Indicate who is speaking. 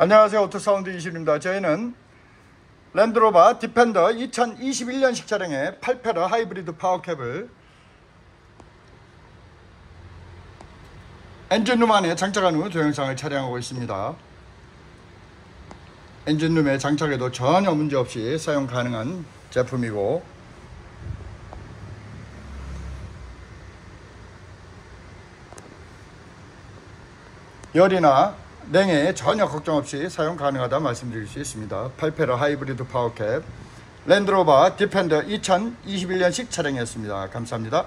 Speaker 1: 안녕하세요. 오토사운드 이신입니다. 저희는 랜드로버 디펜더 2021년식 차량의 8패럿 하이브리드 파워캡을 엔진룸 안에 장착한 후 동영상을 촬영하고 있습니다. 엔진룸에 장착해도 전혀 문제없이 사용 가능한 제품이고 열이나 냉해에 전혀 걱정 없이 사용 가능하다 말씀드릴 수 있습니다. 8패럿 하이브리드 파워캡 랜드로버 디펜더 2021년식 차량이었습니다. 감사합니다.